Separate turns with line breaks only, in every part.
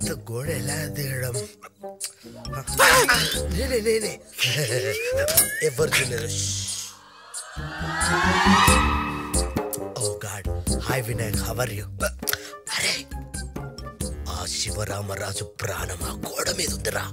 పాతు గోడ దిగడం ఎవరు తినరు ఓ god hi Vinayak how are you అరే శివరామరాజు ప్రాణం ఆ గోడ మీద ఉందిరా.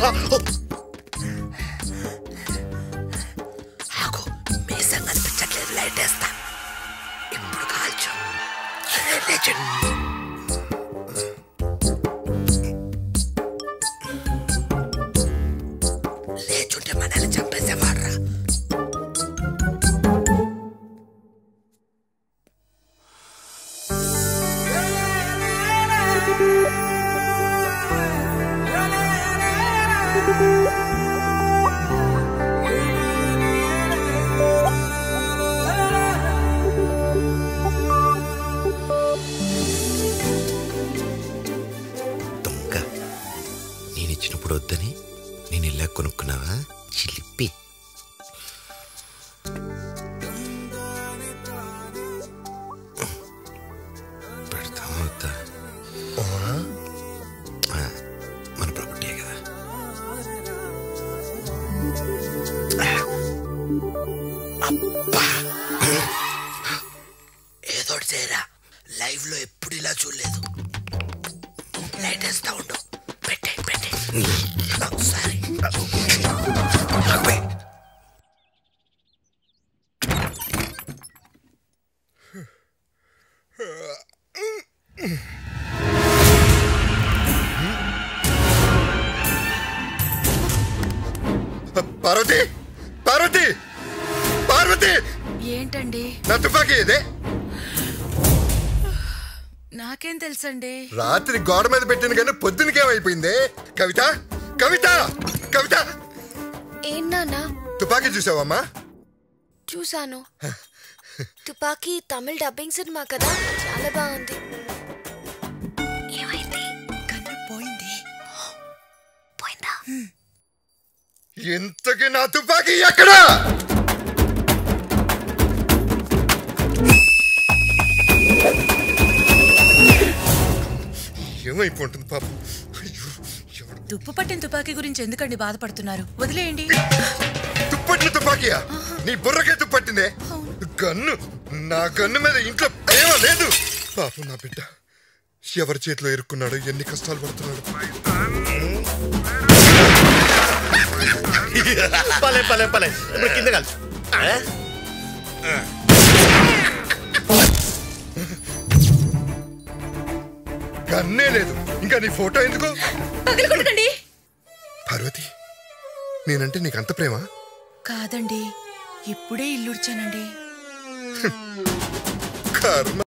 Ah, oh. ఆకు మీ సంగతి పిచ్చట్లేదు లైట్ వేస్తా. ఇప్పుడు కాల్చు. లేచుంటే మనల్ని
నేను ఇచ్చినప్పుడు వద్దని నేను ఇలా కొనుక్కున్నావా? చిలిపి. పెడతావా వద్దా? ఆ, మన ప్రాపర్టీ కదా.
ఏదో
పార్వతి! పార్వతి! పార్వతి!
ఏంటండి?
నా తుపాకీ ఇదే.
నాకేం తెలుసండి?
రాత్రి గోడ మీద పెట్టిన కానీ పొద్దునకేమైపోయింది కవిత కవిత కవిత!
ఏంటన్నా
తుపాకీ చూసావమ్మా?
చూశాను. తుపాకీ తమిళ్ డబ్బింగ్ సినిమా కదా? చాలా బాగుంది.
ఇంతకి నా తుపాకీ ఎక్కడా? ఏమైపోతుంది పాపం. అయ్యో
తుప్పు పట్టిన తుపాకీ గురించి ఎందుకండి బాధపడుతున్నారు? వదిలేయండి.
తుప్పట్టిన తుపాకీయా? నీ బుర్రకే తుప్పట్టిందే? గన్ను నా గన్ను మీద ఇంట్లో ప్రేమ లేదు. పాపం నా బిడ్డ ఎవరి చేతిలో ఇరుక్కున్నాడు ఎన్ని కష్టాలు పడుతున్నాడు.
పలే పలే పలే. ఇప్పుడు కింద కాల్చు
గన్నే లేదు. ఇంకా నీ ఫోటో ఎందుకు?
పగలగొట్టకండి
పార్వతి నేనంటే నీకు అంత ప్రేమ?
కాదండి ఇప్పుడే ఇల్లుడ్చానండి
కర్మ.